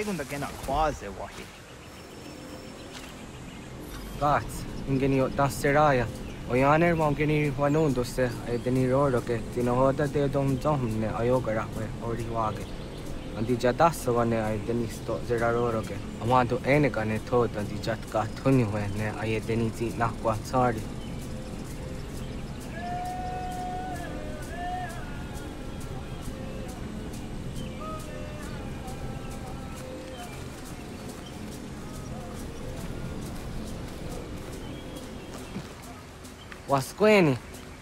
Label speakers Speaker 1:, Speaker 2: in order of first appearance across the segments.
Speaker 1: 세군데게나 quasi wahi.
Speaker 2: Gats, ingeni dasseraya. mo geni wanon dosse aideni tino hoda de dom domne we ori wage. Andi jadas wane aideni sto zera roroke. Amado ene kane thot andi jatka thuni we ne aideni ti nakwa sari. wasqueni,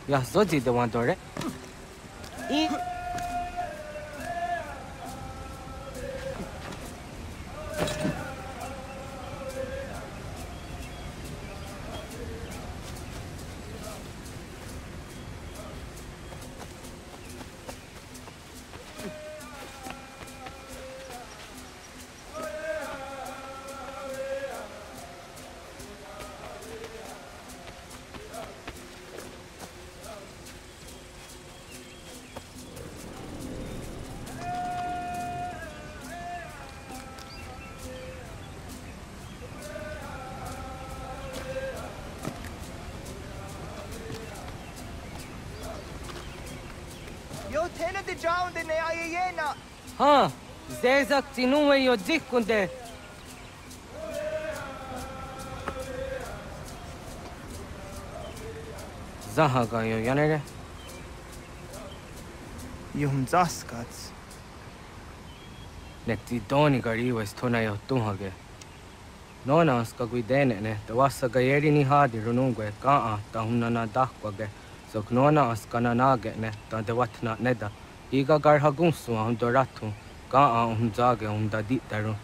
Speaker 2: yasoti de wandore. E Esaktinu e Jodikunde. Zahaga jo janere.
Speaker 1: Jum zaskats.
Speaker 2: Nekti doni gari was tona jo tuhage. Nona ska gui dene ne, te ga gajeri ni hadi runungue a ta hunana dahkwage. Sok nona askana nage ne, ta de watna neda. Iga garhagunsu ahun doratu. का आ जागे उम दादी तरुण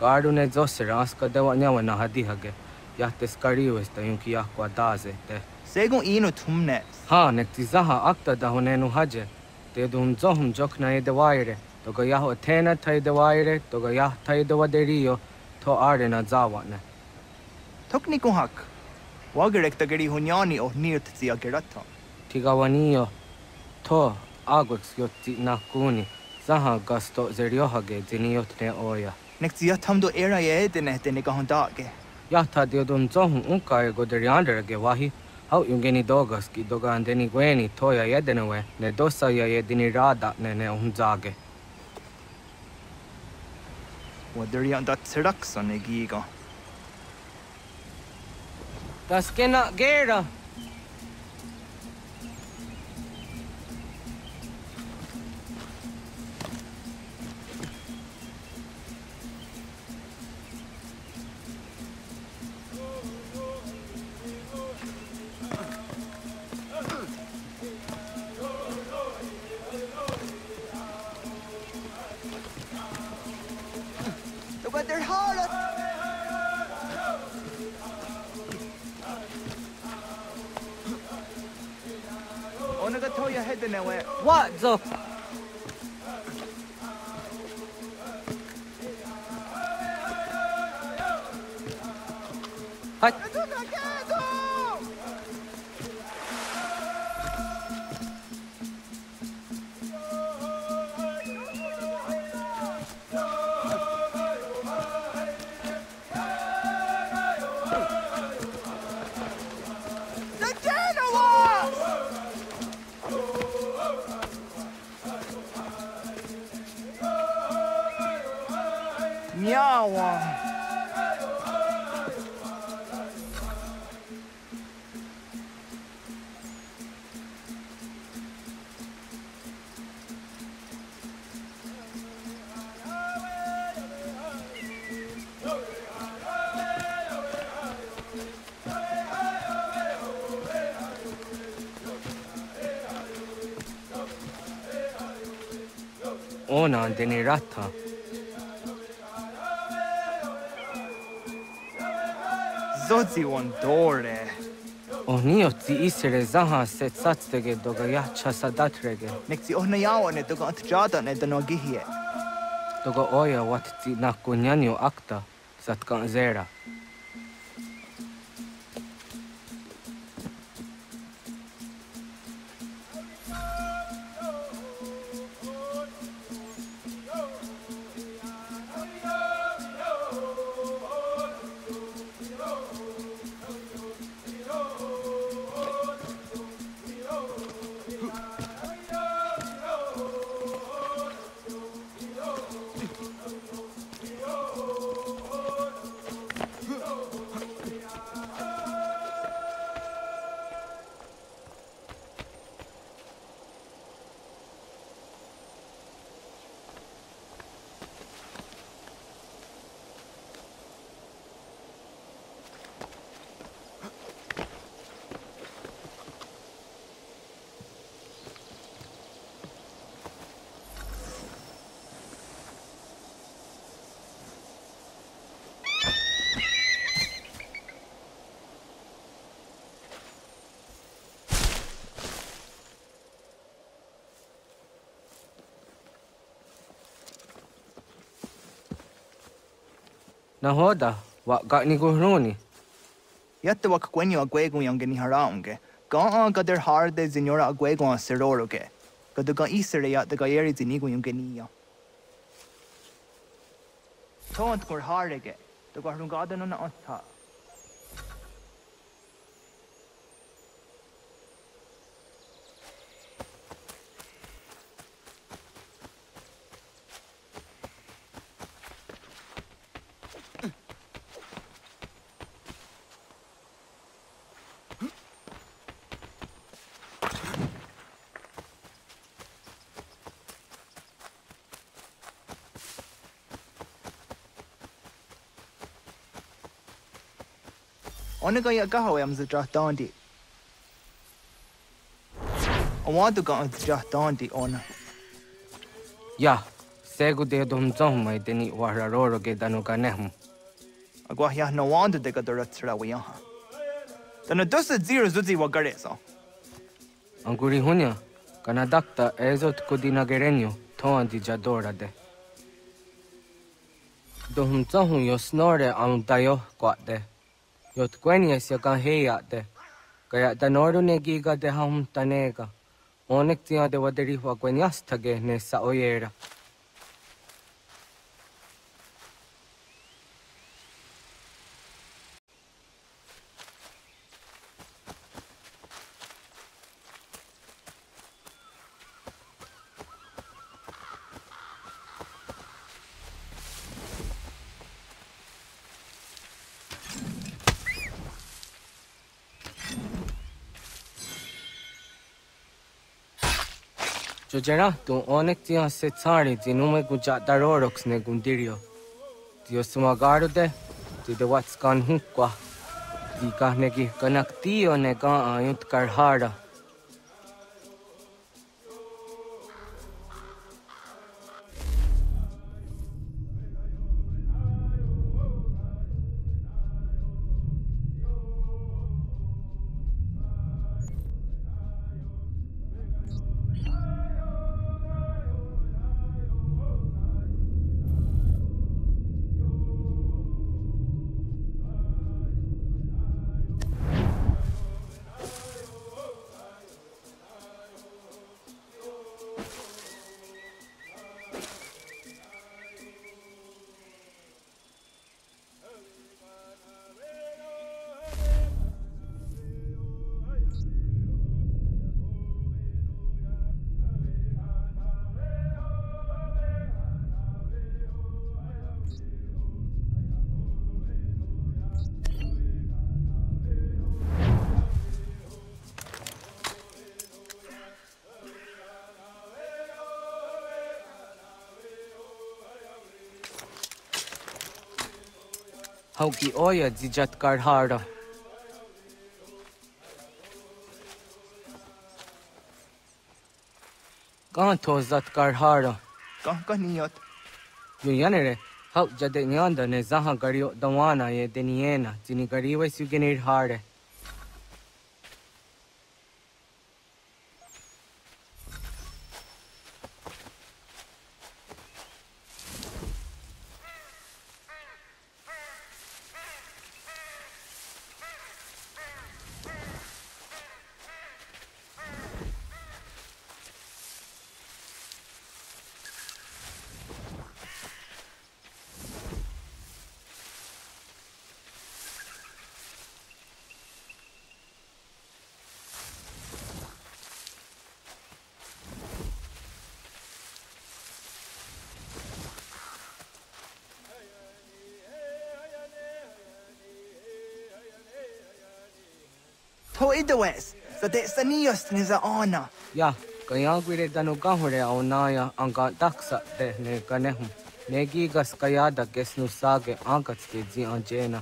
Speaker 2: कारू ने जो cirrus कदे वन्या वना हदी हगे या तिस्करी हुए तयूं कि या को दाजे ते सेगो
Speaker 1: इनो तुमने हाँ
Speaker 2: नेक्तिजा हा अक्ता दहुने नु हजे ते दुम जो हम जोख नए दवायरे तो गया हो थे न थे दवायरे तो गया थे दवा देरियो तो आरे न जावा
Speaker 1: ने थकनी को हक वागरेक तगड़ी हुन्यानी और नीर्त सिया
Speaker 2: गिरता ठीक आवनी यो तो आगो सियोती ना कूनी zaha gasto zeriohage diniotne oya.
Speaker 1: Next yathamdo era ye
Speaker 2: dene dene kahondage. Yatha diodun zohun unkai goderianderge wahi. How yungeni dogas ki dogan deni gweni toya yedenewe ne dosa ya yedini rada ne ne unzage.
Speaker 1: Waderian dat serakson egigo.
Speaker 2: Das gena gera. What the?
Speaker 1: The Miawa.
Speaker 2: ona andeni rata.
Speaker 1: zozi ondore. Oni
Speaker 2: oh, ti isere zaha se cactege doga jača sa
Speaker 1: datrege. Nek si ohne jaone doga antđadane da nogihije.
Speaker 2: Doga oja wat ti nakunjanju akta satkan zera. nahoda wa
Speaker 1: gakni gohnoni yatte wa kwenyo agwegun yangeni haraunge ga ga der har de señora agwegun seroroge ga de ga isere ya de ga yeri zinigun yangeni ya. Tont kor harege de ga hunga de na otha onaga ya gahaw am zajah dandi. O Awadu ga an zajah dandi ona.
Speaker 2: Ya, segu de dum zong mai deni wahra roro ge danu ga
Speaker 1: nehm. gwa ya no wanda de ga duratsra wi yaha. Dana dusa zira zuzi wa gare garesa.
Speaker 2: Anguri hunya, kana dakta ezot kudina gerenyo toan di jadora de. Dohum zahun yo snore am dayo kwa de. jot kuenias ja kan heijate. Kaja ta noru ne giga te haum yotkweniasiakan heiyate kaya tanoorunen kiikatehan hunttaneka ne sa ojera. Txogeratu honek tion zetzari din ume gujatar horok snegundirio. Tio sumagarde, tide watzkan hunkua. Dikah negih kanak tio nega ayut karhara. Hoki oya dzijat kard harda. Kan tozat
Speaker 1: kard harda. Kan
Speaker 2: kaniyat. Yuyanere. How jade nyanda ne zaha gariyo dawana ye deniena. Jini gariwa sugenir
Speaker 1: harde. idoets so that saniostin is a honor. Ja,
Speaker 2: kan jag gire danu gahure au naya anga daksa de ne ganehum. Negi gas kayada gesnu sage angats ke zi anjena.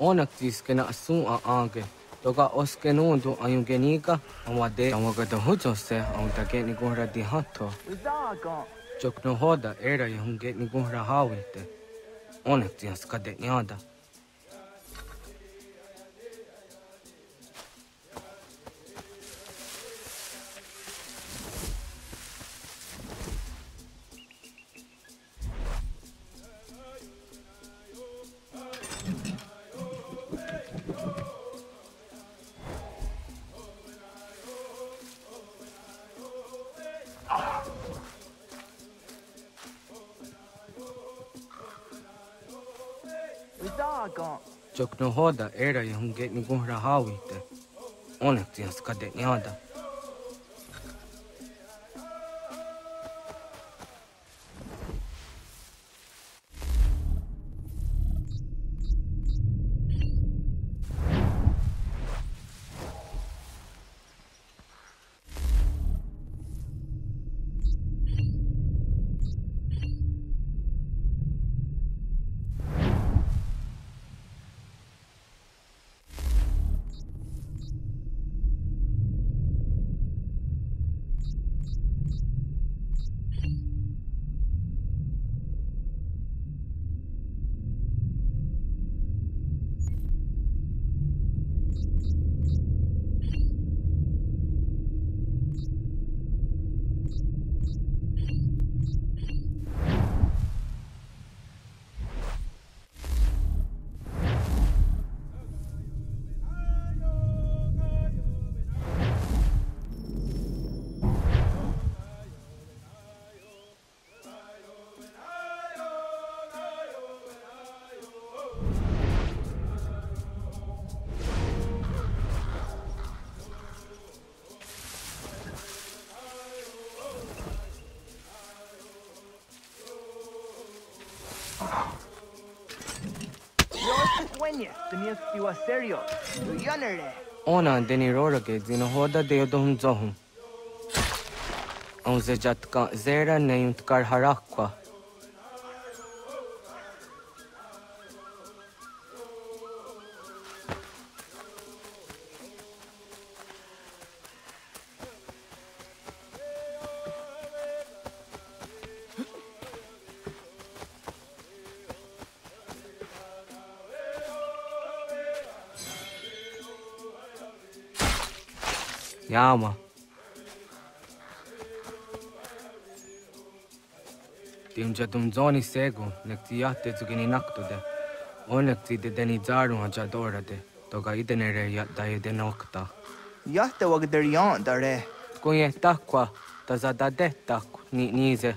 Speaker 2: Onak tis kena asu a ange. Toga oske nu du ayungenika amwa de amaga de hujose amta ke ni gohra di
Speaker 1: hatho.
Speaker 2: Udaga. Chokno hoda era yunge ni gohra hawite. Onak tis kade nyada.
Speaker 1: gone.
Speaker 2: Chok no hoda era yung get ni gunra hawi
Speaker 1: te. Onek tiyas kadet ni. serio. Do you understand?
Speaker 2: Ona deni rora rorage zino hoda deo dohum zohum. Onze jatka zera neyunt kar harakwa. Yağ mı? Timja tumzoni sego, lekti yahte tsugini nakto de. On lekti de deni zaru haja dora de. Toga idene re yat da yede nokta.
Speaker 1: Yahte wag der yon da
Speaker 2: re. Kun ye takwa, tazada de takwa, ni nize.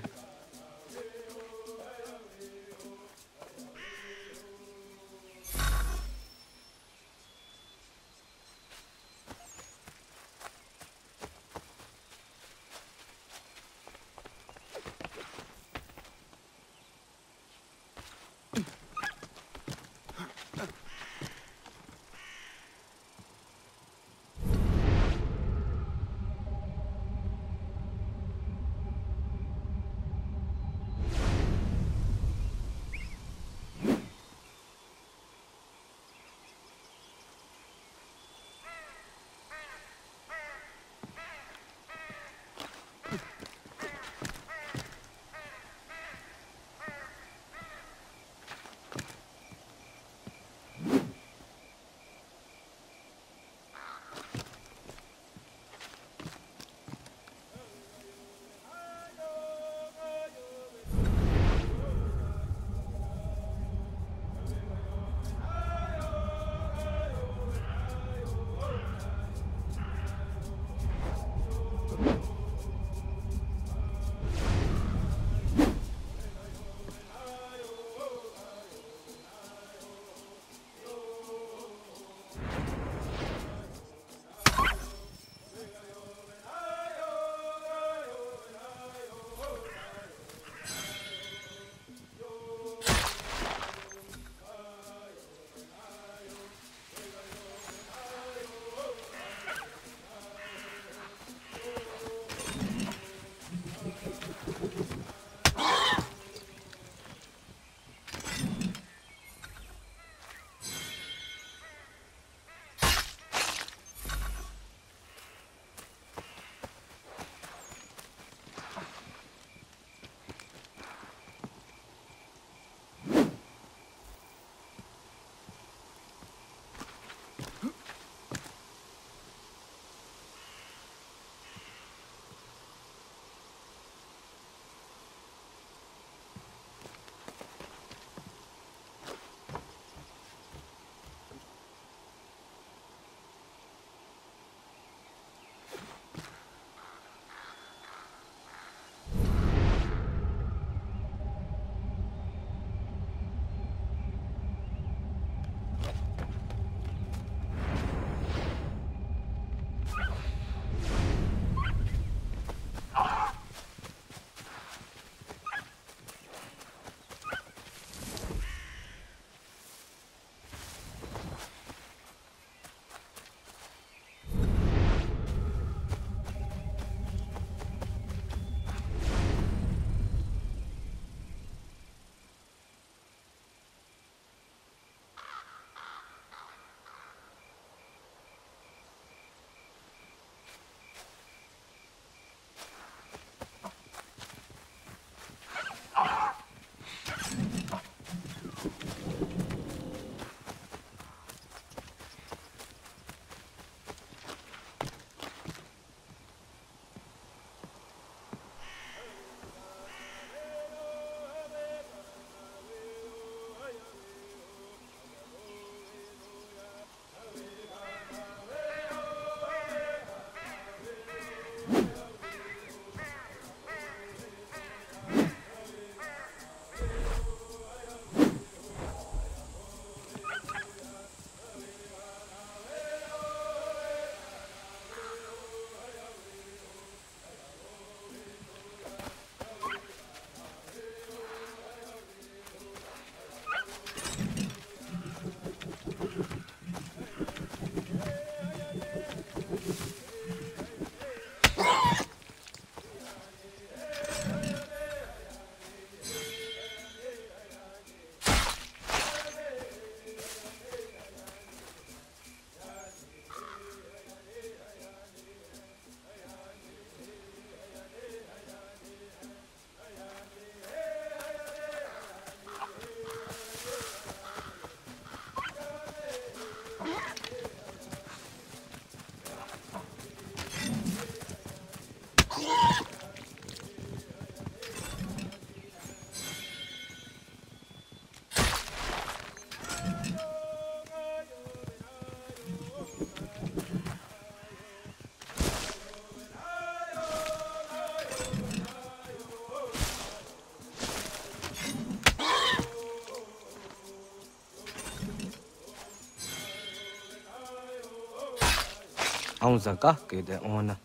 Speaker 2: အောင်စကားကေတဲ့အောနာ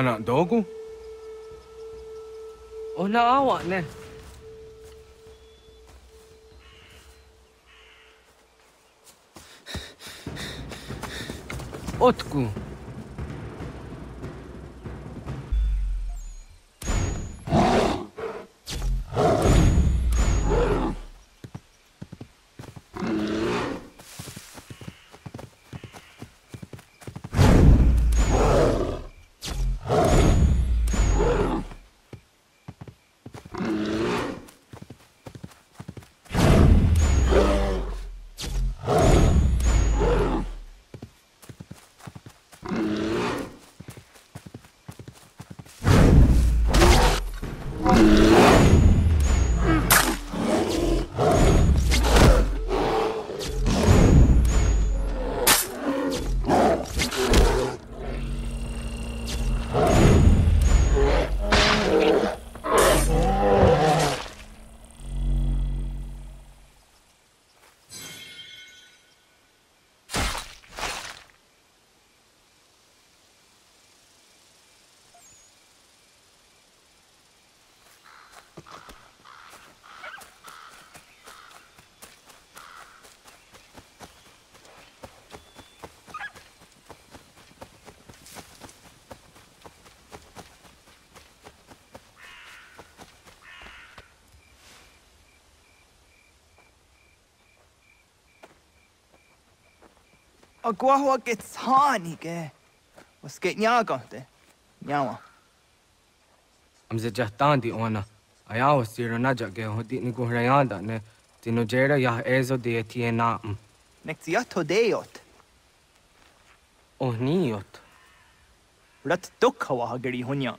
Speaker 2: Kau nak hantar aku? Oh, nak awak ni. Otku. Otku. Aguahua gets honey, gay. Was get nyagante. Nyawa. I'm the Jatandi ona. I always see Ranaja gay, who didn't go Rayanda, ne
Speaker 1: Tinojera ya ezo
Speaker 2: de Tienatum. Nexiato deot.
Speaker 1: Ohniot. Rat Dokawa Hagari Hunya.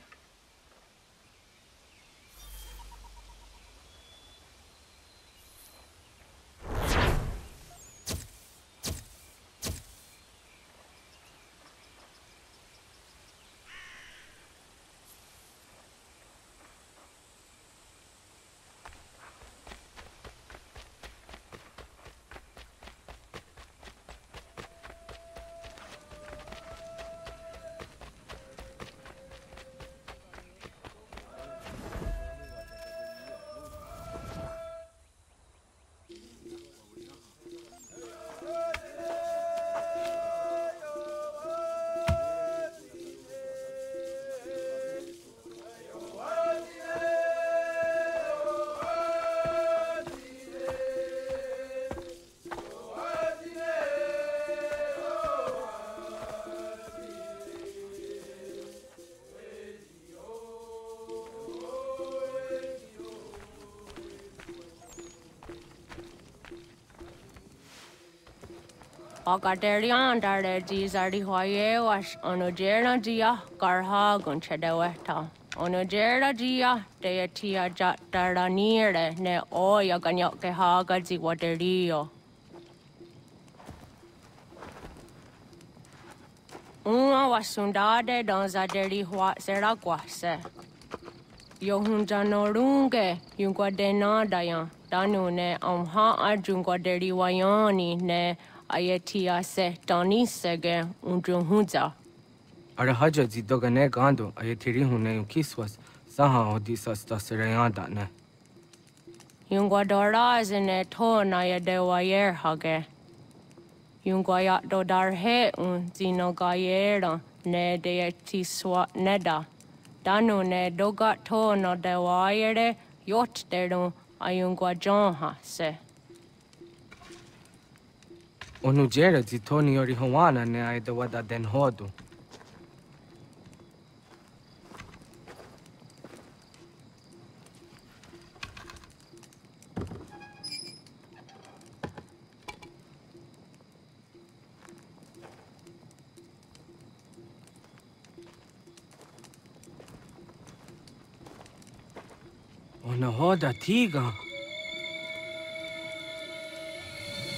Speaker 3: Agadiran dar edis ari hoyewas onogera dia
Speaker 2: garha gunchedeweta. Onogera dia deatia jat daranire ne oya ganyoke hagazi waderio. Uma wasundade danza deri huat seraguase. Yohunjanorunge yungwadenadayan danune amha ajungwaderi wayani ne ayetiase tani sege unjuhunza. Arahaja zidogane gando ayetiri hune ukiswas
Speaker 3: saha odisas tasireyandane. Yungwadorazine tona yedewayer hage. Yungwayat dodarhe un zinogayera ne deetiswa neda. Danu ne dogato no dewayere yot deru ayungwajonha se.
Speaker 2: O Nujera de Tony ori howana ne ai da wada den hodu. Ona hoda tiga.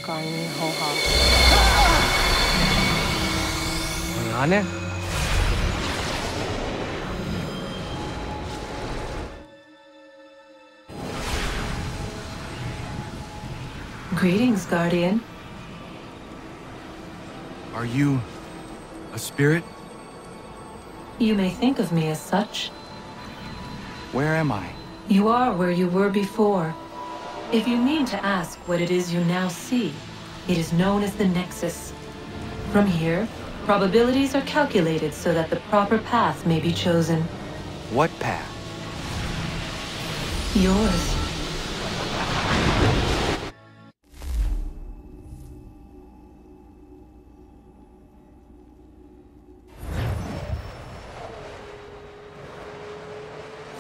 Speaker 3: Kani hoha.
Speaker 2: Oyane?
Speaker 4: Greetings, Guardian.
Speaker 5: Are you a spirit?
Speaker 4: You may think of me as such.
Speaker 5: Where am I?
Speaker 4: You are where you were before. If you mean to ask what it is you now see, it is known as the Nexus. From here, probabilities are calculated so that the proper path may be chosen.
Speaker 5: What path?
Speaker 4: Yours.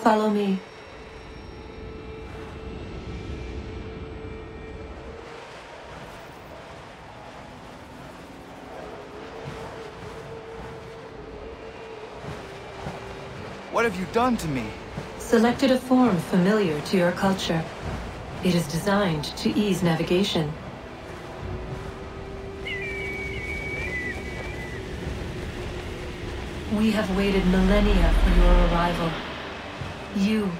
Speaker 4: Follow me.
Speaker 5: What have you done to me?
Speaker 4: Selected a form familiar to your culture. It is designed to ease navigation. We have waited millennia for your arrival. You,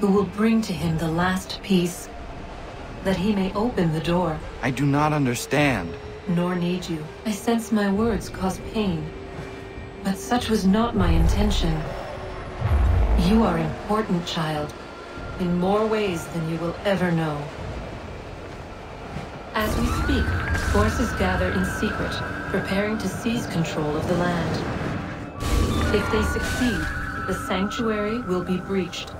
Speaker 4: who will bring to him the last piece, that he may open the door,
Speaker 5: I do not understand.
Speaker 4: nor need you. I sense my words cause pain, but such was not my intention. You are important, child, in more ways than you will ever know. As we speak, forces gather in secret, preparing to seize control of the land. If they succeed, the sanctuary will be breached.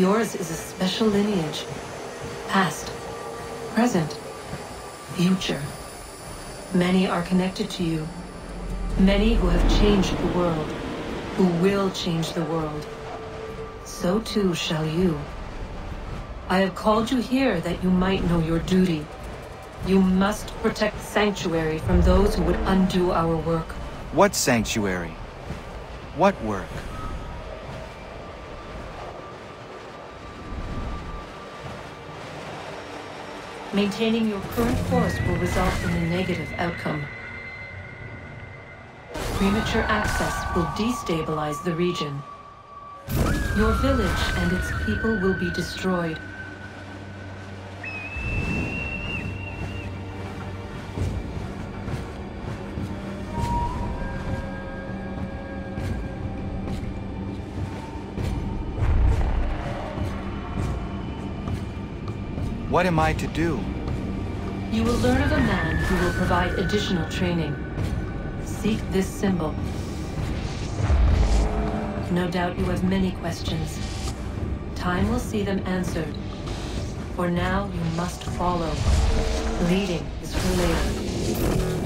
Speaker 4: Yours is a special lineage. Past, present, future. Many are connected to you. Many who have changed the world, who will change the world. So too shall you. I have called you here that you might know your duty. You must protect Sanctuary from those who would undo our work.
Speaker 5: What sanctuary? What work?
Speaker 4: Maintaining your current course will result in a negative outcome. Premature access will destabilize the region. Your village and its people will be destroyed.
Speaker 5: What am I to do?
Speaker 4: You will learn of a man who will provide additional training. Seek this symbol. No doubt you have many questions. Time will see them answered. For now, you must follow. Leading is for later.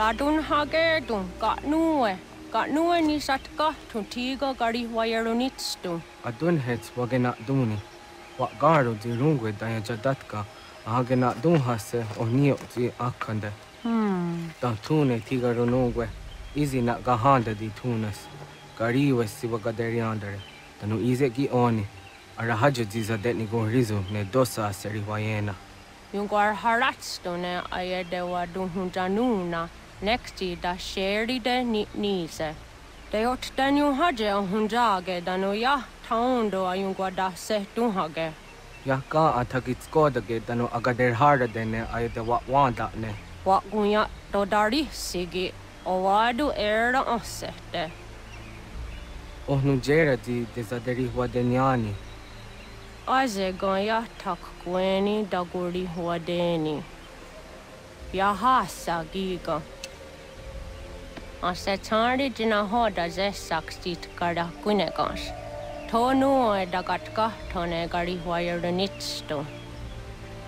Speaker 3: Radunhagertung, got nue. Got nue ni satka, tun tiga gari wayarunitstu.
Speaker 2: Adun hets wagenat duni. Wat garu di rungue daya jadatka, ahagenat dunhase, o nio di akande.
Speaker 3: Hmm.
Speaker 2: Dan tune tiga runungue, izi na gahanda di tunas. Gari wesi wagaderiandere, tanu ize gi oni. Arahaja di zadetni gohrizu ne dosa seri wayena.
Speaker 3: Yung gwar haratstu ne ayadewa dunhunjanuna. Nexti da sheride nit nise. Det åt den ju hade och hon jage den och jag taondo a jungwa da se
Speaker 2: tunhage. Jaka atakits kodage den och agader harda denne ajde wat wanda ne.
Speaker 3: Wat gunja då dari sigi och vad du är då
Speaker 2: osette. Och nu gera di desaderi huadeniani.
Speaker 3: Aze gonja tak kweni da guri huadeni. Jahasa giga. och se tjärdidina hårda zessax dit karda kunekans. Tuo nuoe dakat kahtone kari huajaru nitstu.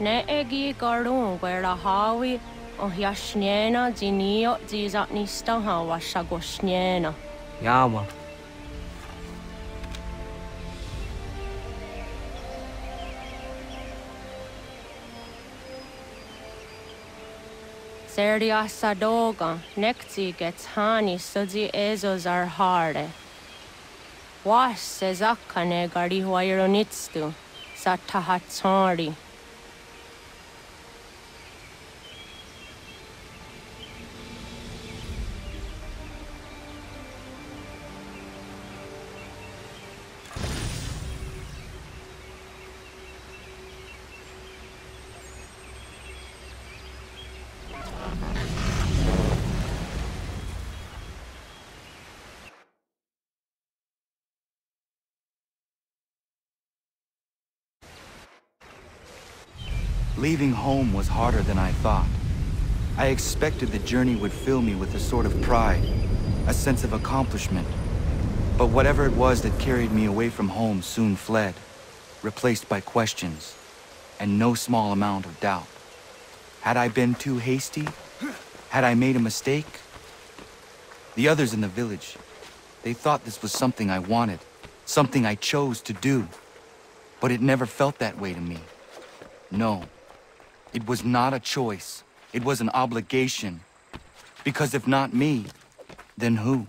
Speaker 3: Ne egi karun kuera haavi ohja snjena zinio zizat nista haavassa
Speaker 2: kun
Speaker 3: Seria sadoga, nekti gets hani sudzi ezos ar harde. Was se zakkane gari huayronitstu, sa tahatsari.
Speaker 5: Leaving home was harder than I thought. I expected the journey would fill me with a sort of pride, a sense of accomplishment. But whatever it was that carried me away from home soon fled, replaced by questions, and no small amount of doubt. Had I been too hasty? Had I made a mistake? The others in the village, they thought this was something I wanted, something I chose to do. But it never felt that way to me. No. It was not a choice. It was an obligation. Because if not me, then who?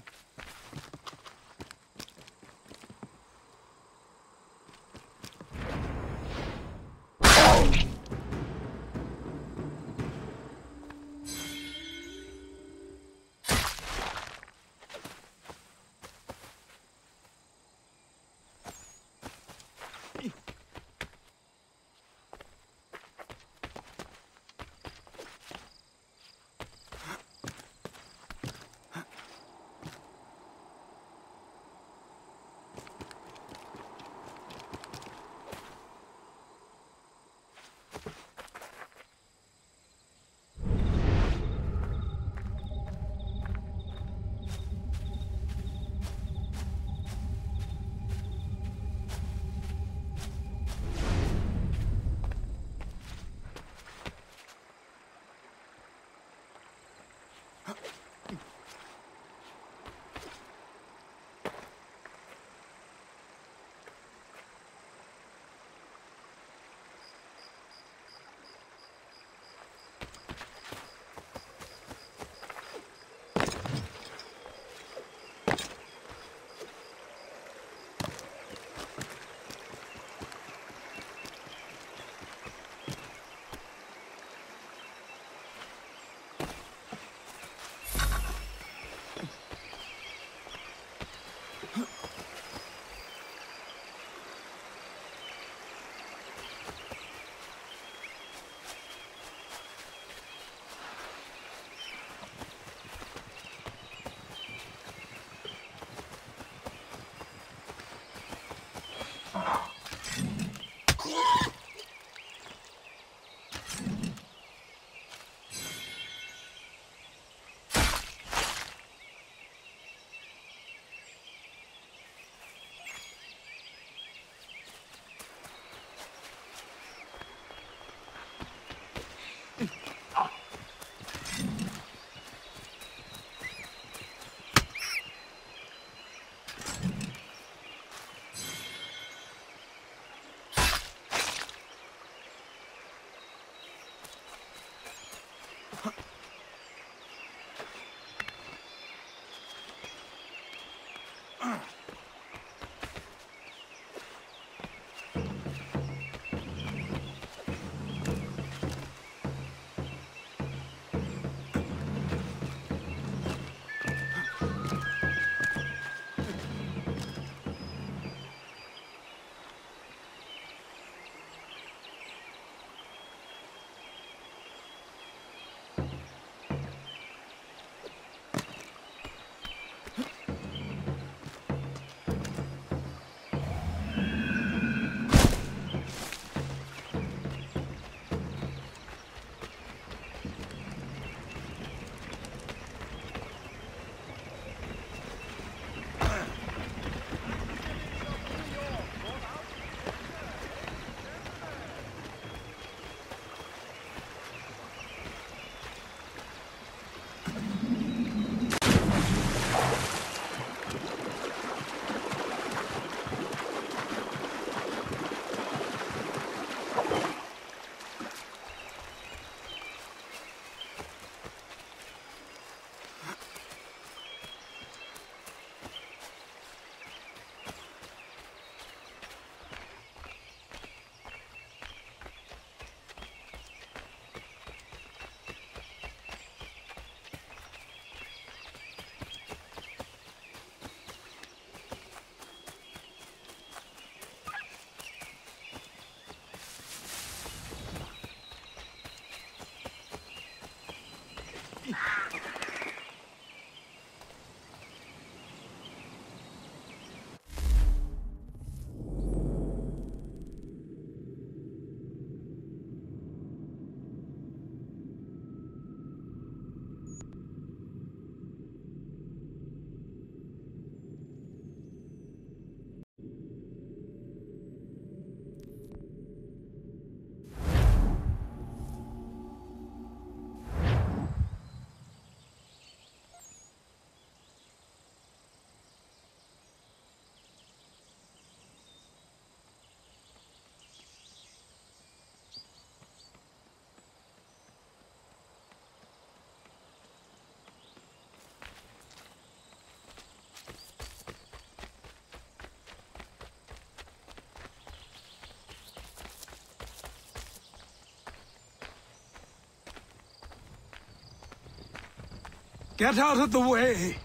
Speaker 6: Get out of the way!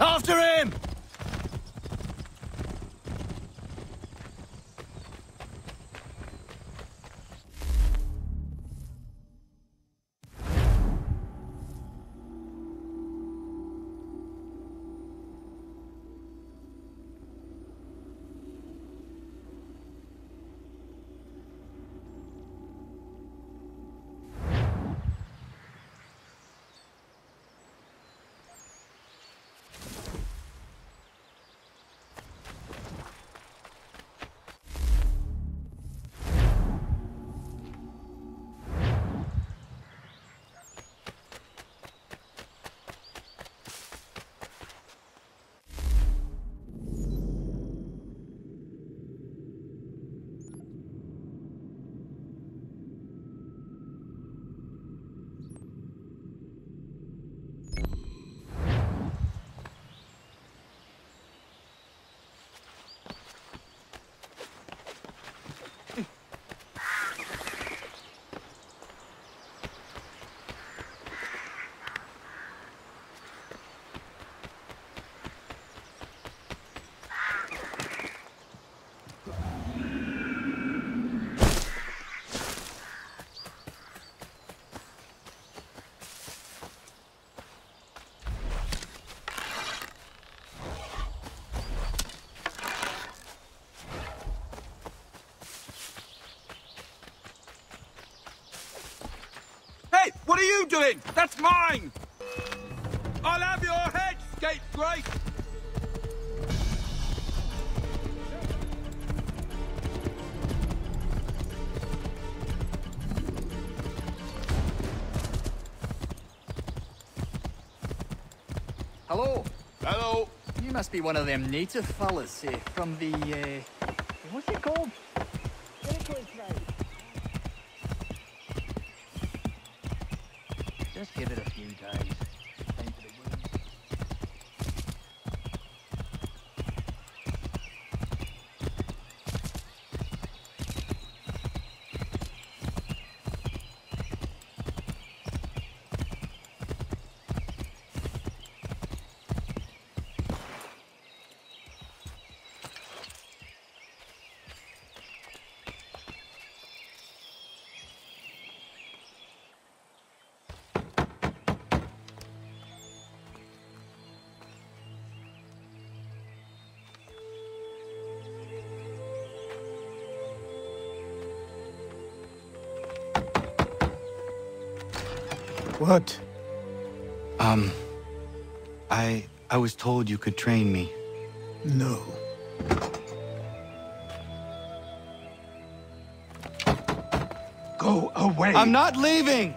Speaker 7: After him!
Speaker 6: What are you doing? That's mine! I'll have your head, scapegrace!
Speaker 8: Hello.
Speaker 6: Hello.
Speaker 8: You must be one of them native fellas eh, from the, uh, what's it called?
Speaker 9: What?
Speaker 5: Um, I... I was told you could train me.
Speaker 9: No. Go away.
Speaker 5: I'm not leaving!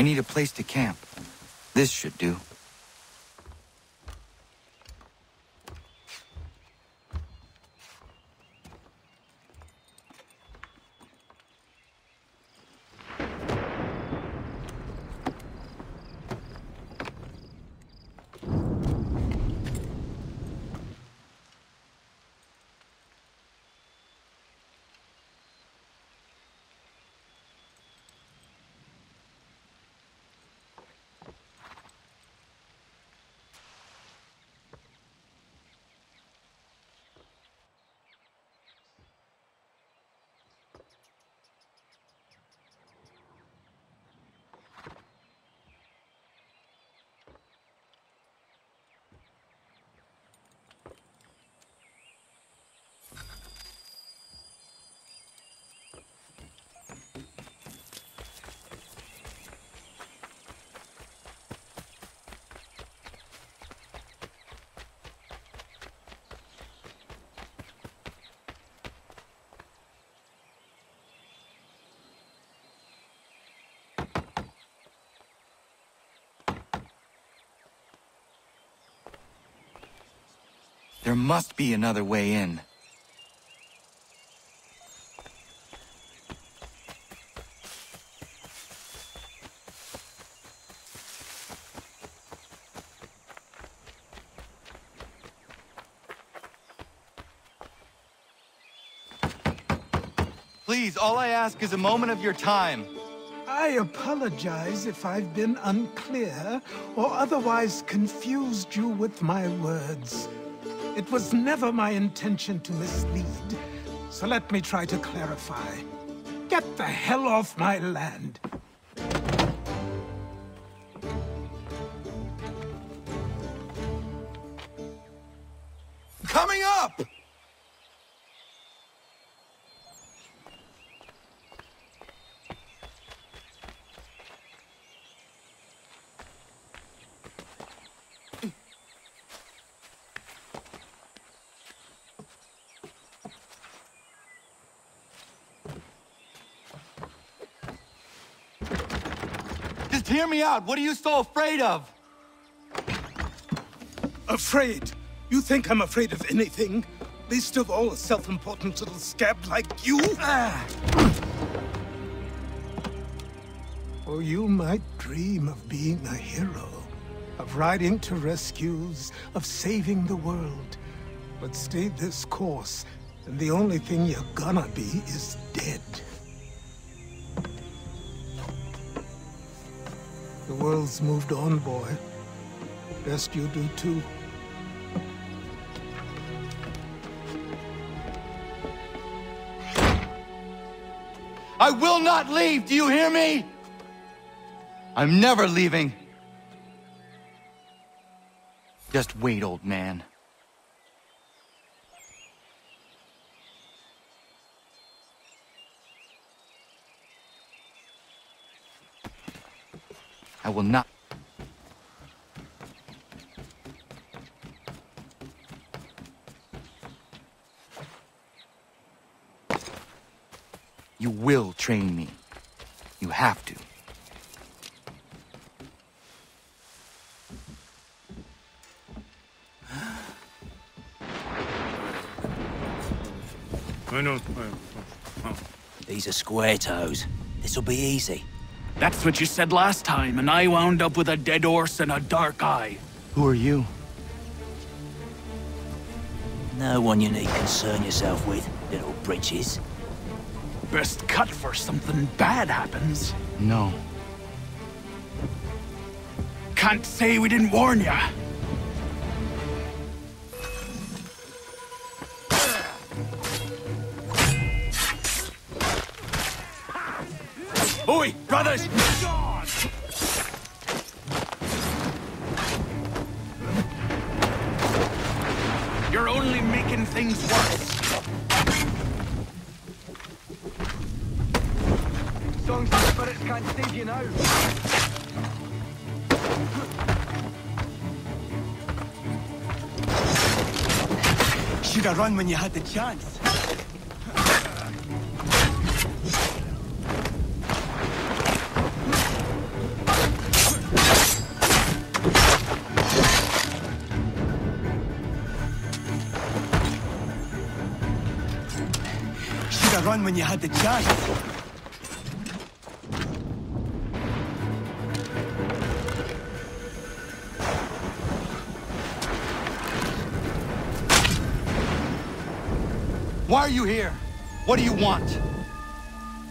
Speaker 5: I need a place to camp. This should do. There must be another way in. Please, all I ask is a moment of your time.
Speaker 9: I apologize if I've been unclear or otherwise confused you with my words. It was never my intention to mislead, so let me try to clarify. Get the hell off my land.
Speaker 5: Hear me out. What are you so afraid of?
Speaker 9: Afraid? You think I'm afraid of anything? Least of all a self-important little scab like you? Ah. Or you might dream of being a hero, of riding to rescues, of saving the world. But stay this course, and the only thing you're gonna be is dead. World's moved on, boy. Best you do too.
Speaker 5: I will not leave. Do you hear me? I'm never leaving. Just wait, old man. I will not... You will train me. You have to.
Speaker 10: These are square toes. This'll be easy.
Speaker 11: That's what you said last time, and I wound up with a dead horse and a dark eye.
Speaker 5: Who are you?
Speaker 10: No one you need concern yourself with, little britches.
Speaker 11: Best cut for something bad happens.
Speaker 5: No.
Speaker 11: Can't say we didn't warn ya.
Speaker 8: Run when you had the chance. Should have run when you had the chance.
Speaker 5: Why are you here? What do you want?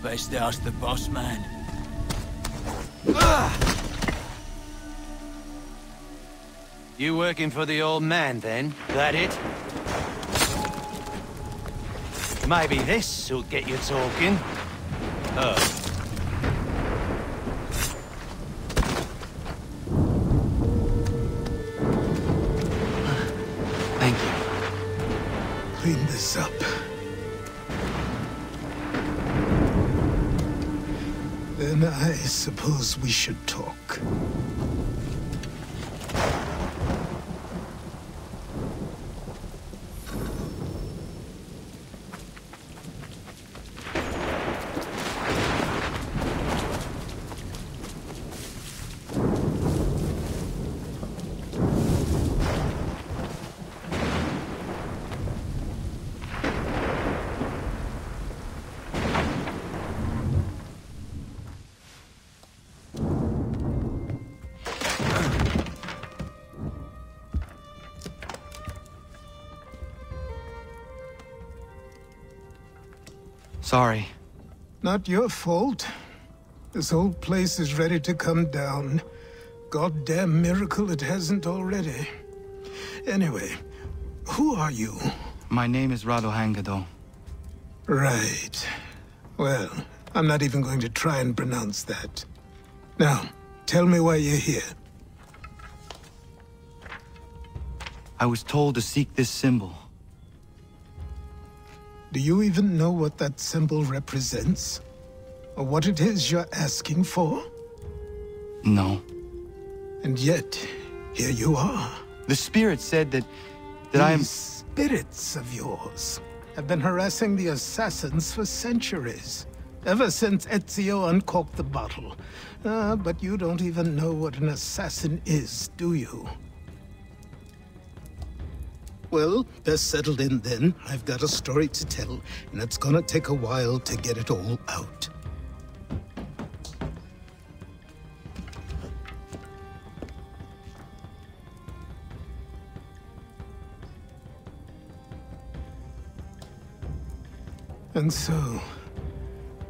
Speaker 10: Best ask the boss man.
Speaker 12: You working for the old man, then? That it? Maybe this'll get you talking. Oh.
Speaker 5: Thank you.
Speaker 9: Clean this up. I suppose we should talk.
Speaker 5: Sorry.
Speaker 9: Not your fault. This whole place is ready to come down. Goddamn miracle it hasn't already. Anyway, who are you?
Speaker 5: My name is Ratonhnhaké:ton.
Speaker 9: Right. Well, I'm not even going to try and pronounce that. Now, tell me why you're here.
Speaker 5: I was told to seek this symbol.
Speaker 9: Do you even know what that symbol represents? Or what it is you're asking for?
Speaker 5: No.
Speaker 9: And yet, here you are.
Speaker 5: The spirit said that... that I am...
Speaker 9: These spirits of yours have been harassing the assassins for centuries. Ever since Ezio uncorked the bottle. Ah, but you don't even know what an assassin is, do you? Well, best settled in then. I've got a story to tell, and it's gonna take a while to get it all out. And so,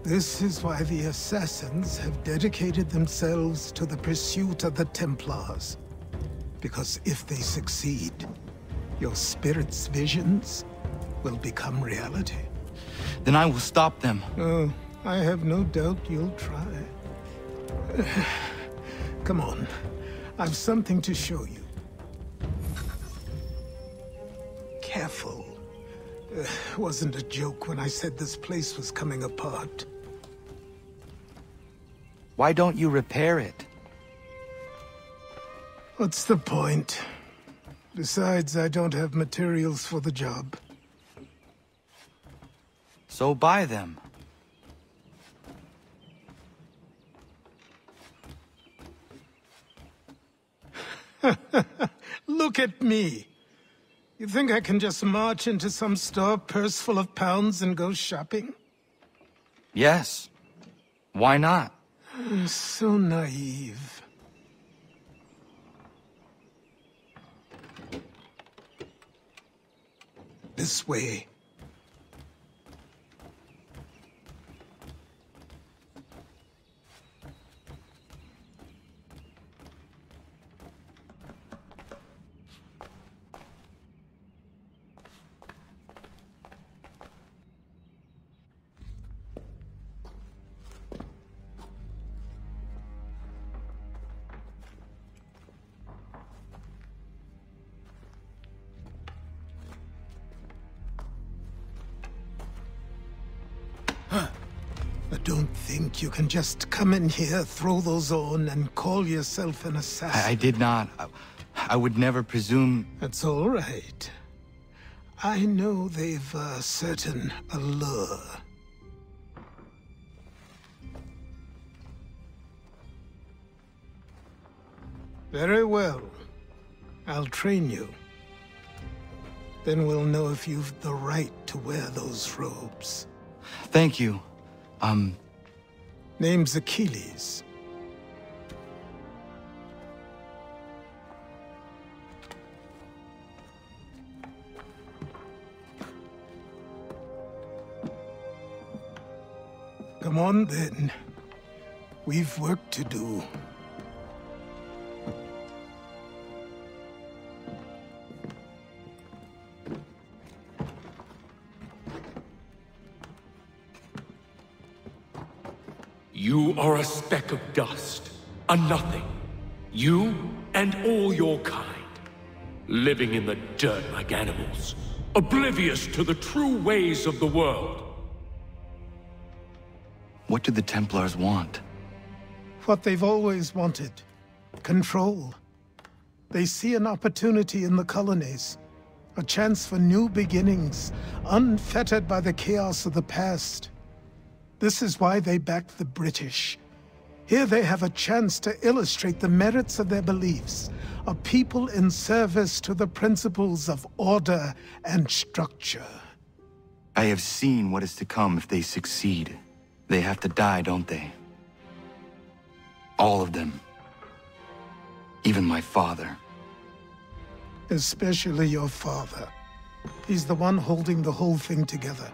Speaker 9: this is why the Assassins have dedicated themselves to the pursuit of the Templars. Because if they succeed, your spirit's visions will become reality.
Speaker 5: Then I will stop them.
Speaker 9: Oh, I have no doubt you'll try. Come on. I've something to show you. careful. Uh, wasn't a joke when I said this place was coming apart.
Speaker 5: Why don't you repair it?
Speaker 9: What's the point? Besides, I don't have materials for the job.
Speaker 5: So buy them.
Speaker 9: Look at me. You think I can just march into some store, purse full of pounds, and go shopping?
Speaker 5: Yes. Why not?
Speaker 9: So naive. This way. Can just come in here, throw those on, and call yourself an assassin.
Speaker 5: I, I did not. I, I would never presume.
Speaker 9: That's all right. I know they've a certain allure. Very well. I'll train you. Then we'll know if you've the right to wear those robes.
Speaker 5: Thank you. Um...
Speaker 9: Name's Achilles. Come on, then. We've work to do.
Speaker 13: Dust, a nothing. You and all your kind. Living in the dirt like animals, oblivious to the true ways of the world.
Speaker 5: What do the Templars want?
Speaker 9: What they've always wanted. Control. They see an opportunity in the colonies. A chance for new beginnings, unfettered by the chaos of the past. This is why they backed the British. Here they have a chance to illustrate the merits of their beliefs, a people in service to the principles of order and structure.
Speaker 5: I have seen what is to come if they succeed. They have to die, don't they? All of them. Even my father.
Speaker 9: Especially your father. He's the one holding the whole thing together.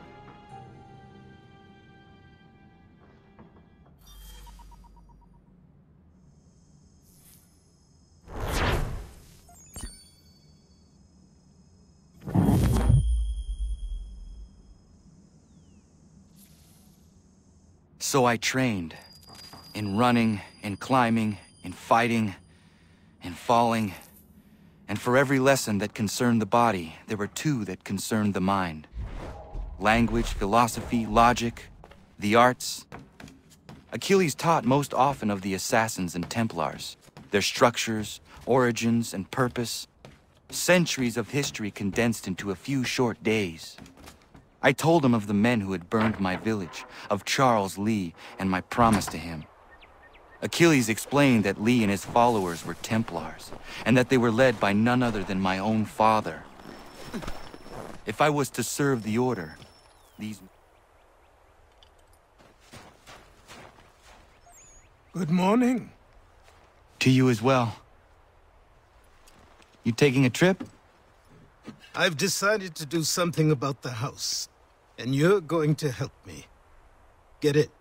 Speaker 5: So I trained. In running, in climbing, in fighting, in falling. And for every lesson that concerned the body, there were two that concerned the mind. Language, philosophy, logic, the arts. Achilles taught most often of the assassins and Templars, their structures, origins, and purpose. Centuries of history condensed into a few short days. I told him of the men who had burned my village, of Charles Lee, and my promise to him. Achilles explained that Lee and his followers were Templars, and that they were led by none other than my own father. If I was to serve the Order, these...
Speaker 9: Good morning.
Speaker 5: To you as well. You taking a trip?
Speaker 9: I've decided to do something about the house, and you're going to help me. Get it?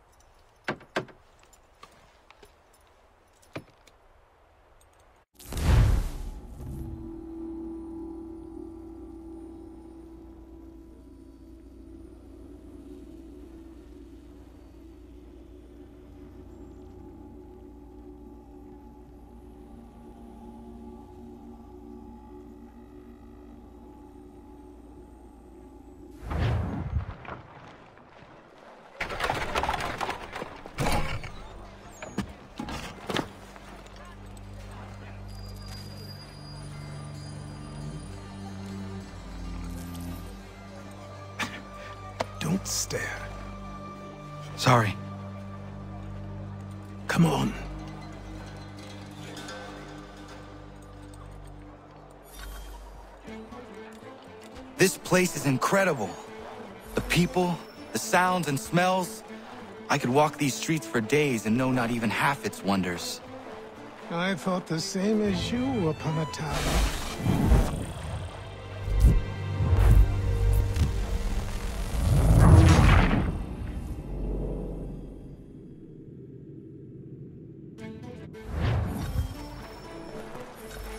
Speaker 5: Place is incredible. The people, the sounds and smells. I could walk these streets for days and know not even half its wonders.
Speaker 9: I thought the same as you upon a time.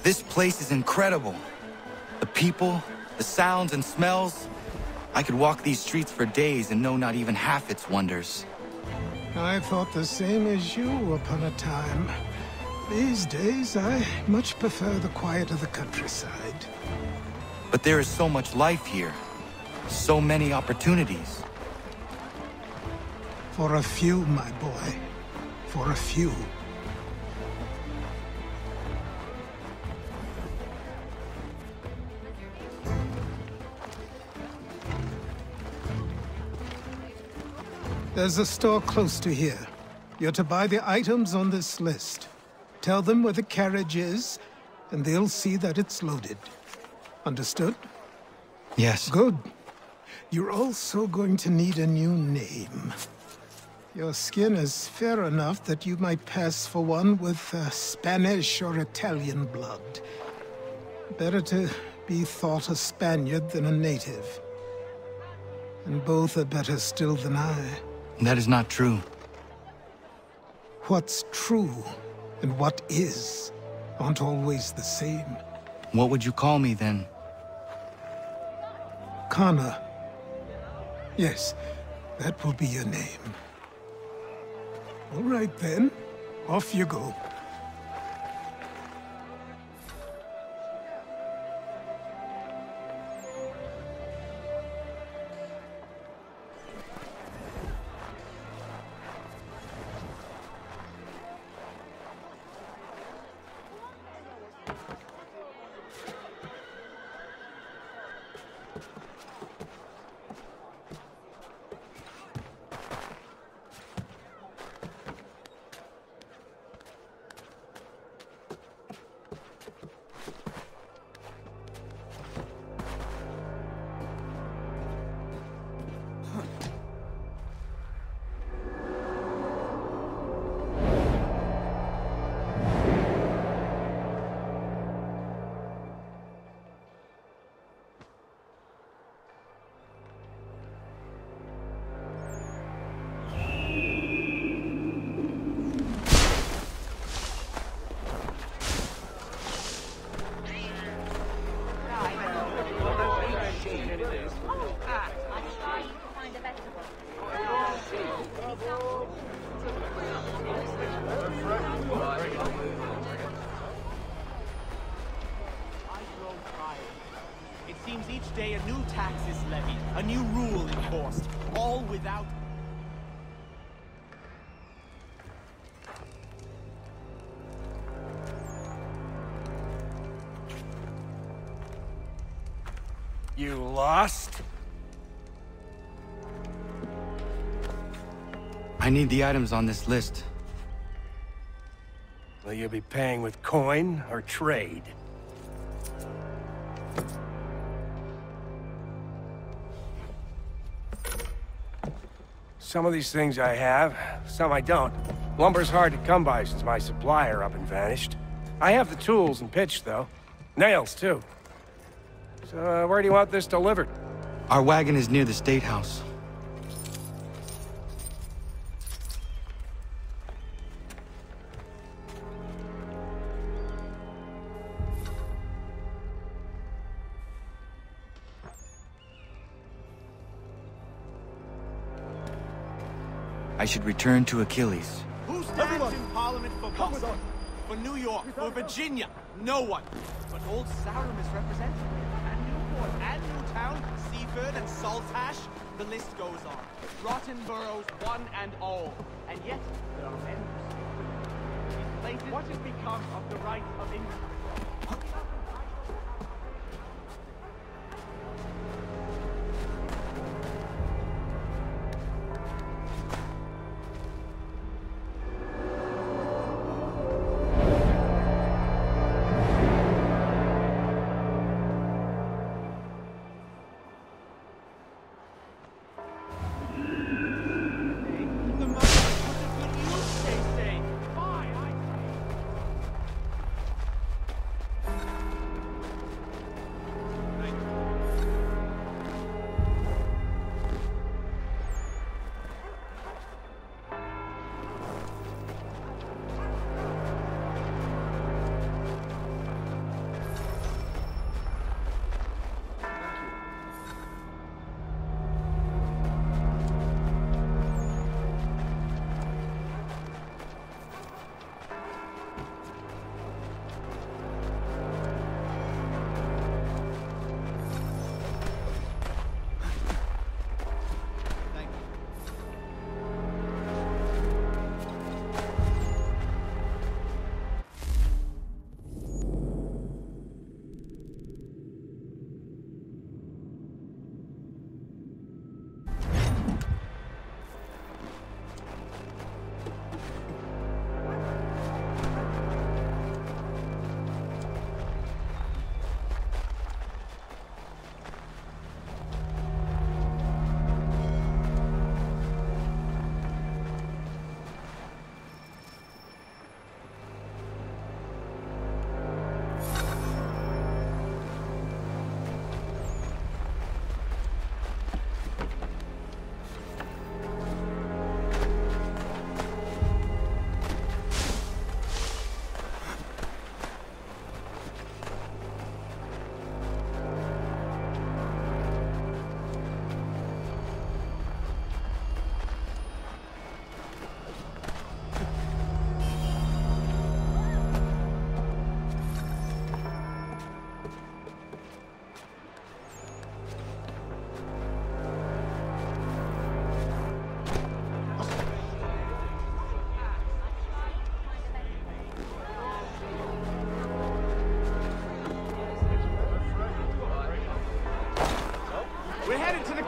Speaker 5: This place is incredible. The people, the sounds and smells. I could walk these streets for days and know not even half its wonders.
Speaker 9: I thought the same as you upon a time. These days, I much prefer the quiet of the countryside.
Speaker 5: But there is so much life here. So many opportunities.
Speaker 9: For a few, my boy. For a few. There's a store close to here. You're to buy the items on this list. Tell them where the carriage is, and they'll see that it's loaded. Understood?
Speaker 5: Yes.
Speaker 9: Good. You're also going to need a new name. Your skin is fair enough that you might pass for one with uh, Spanish or Italian blood. Better to be thought a Spaniard than a native. And both are better still than I.
Speaker 5: That is not true.
Speaker 9: What's true and what is aren't always the same.
Speaker 5: What would you call me then?
Speaker 9: Connor. Yes, that will be your name. All right then, off you go.
Speaker 12: You lost?
Speaker 5: I need the items on this list.
Speaker 12: Will you be paying with coin or trade? Some of these things I have, some I don't. Lumber's hard to come by since my supplier up and vanished. I have the tools and pitch, though. Nails, too. So, uh, where do you want this delivered?
Speaker 5: Our wagon is near the State House. I should return to Achilles.
Speaker 14: Who stands in Parliament for Boston? For New York? For Virginia? No one. But Old Sarum is represented. And Newport, and Newtown, Seaford, and Saltash. The list goes on. Rotten boroughs, one and all. And yet, there are men who what has become of the rights of England?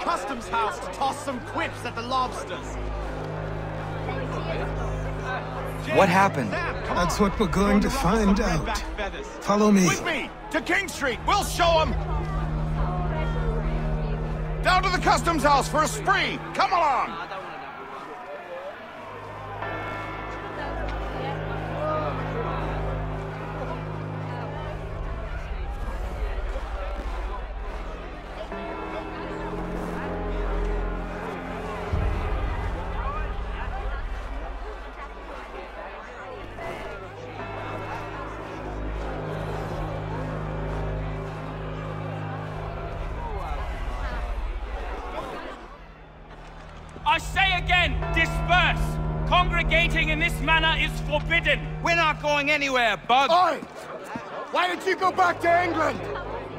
Speaker 14: Customs house to toss some quips at the lobsters.
Speaker 5: What happened?
Speaker 9: That's what we're going to find out. Follow me.
Speaker 15: With me! To King Street! We'll show them! Down to the customs house for a spree! Come along!
Speaker 16: Is forbidden!
Speaker 15: We're not going anywhere, Bug!
Speaker 12: Oi! Why don't you go back to England?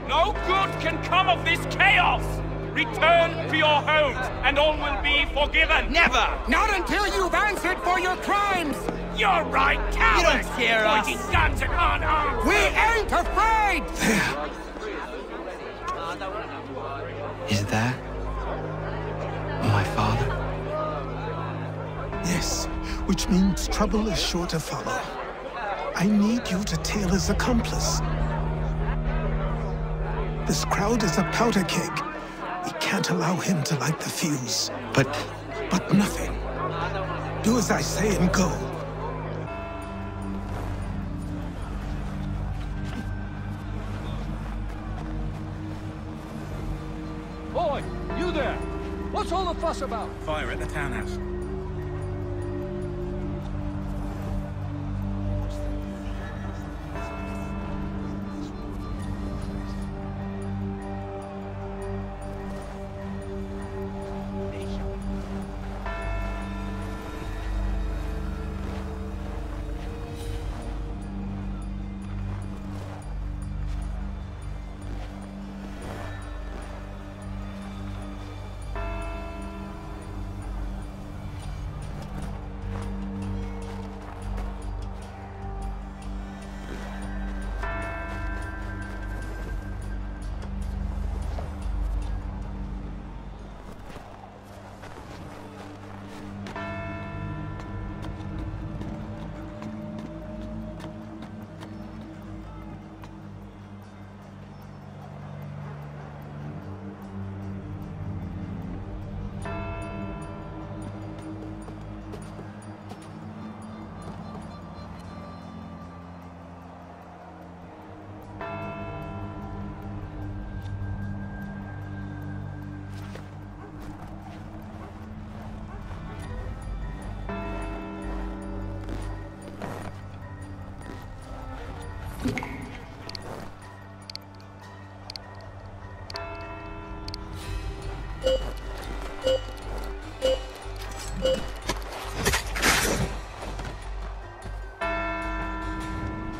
Speaker 16: No good can come of this chaos! Return to your homes, and all will be forgiven!
Speaker 15: Never!
Speaker 12: Not until you've answered for your crimes!
Speaker 16: You're right, cowards!
Speaker 15: You don't hear us.
Speaker 16: Pointing guns at unarmed!
Speaker 12: We ain't afraid!
Speaker 9: which means trouble is sure to follow. I need you to tail his accomplice. This crowd is a powder keg. We can't allow him to light the fuse.
Speaker 5: But...
Speaker 9: But nothing. Do as I say and go.
Speaker 6: Boy, you there! What's all the fuss about?
Speaker 17: Fire at the townhouse.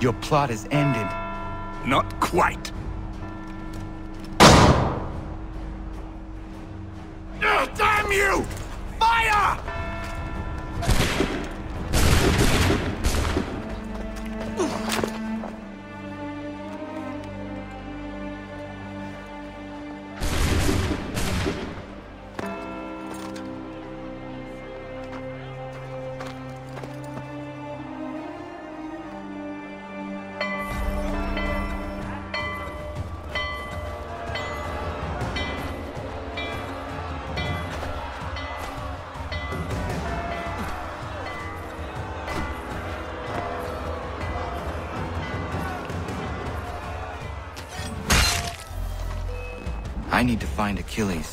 Speaker 5: Your plot is ended.
Speaker 17: Not quite.
Speaker 5: Achilles.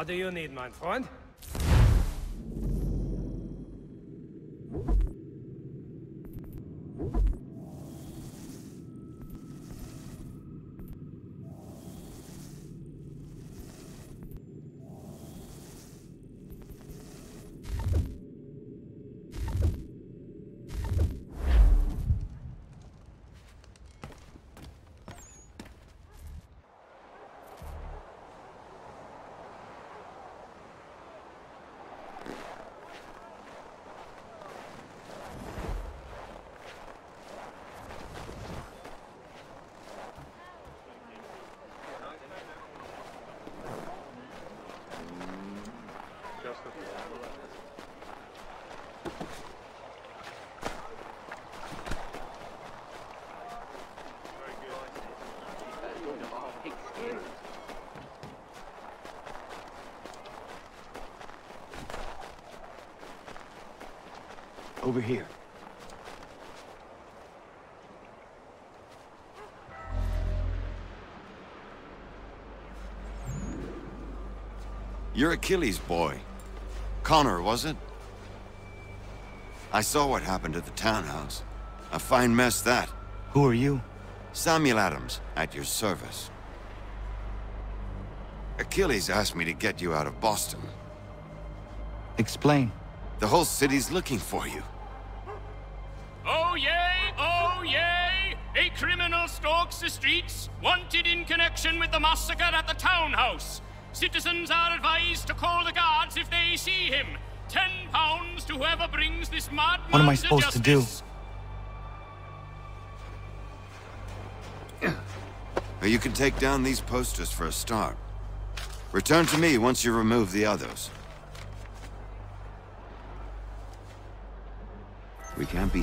Speaker 12: What do you need, my friend?
Speaker 5: Over here.
Speaker 18: You're Achilles' boy. Connor, was it? I saw what happened at the townhouse. A fine mess, that.
Speaker 5: Who are you?
Speaker 18: Samuel Adams, at your service. Achilles asked me to get you out of Boston.
Speaker 5: Explain.
Speaker 18: The whole city's looking for you.
Speaker 16: Yay, oh yay! A criminal stalks the streets, wanted in connection with the massacre at the townhouse. Citizens are advised to call the guards if they see him. Ten pounds to whoever brings this madman
Speaker 5: What am I supposed to do?
Speaker 18: Well, You can take down these posters for a start. Return to me once you remove the others.
Speaker 5: We can't be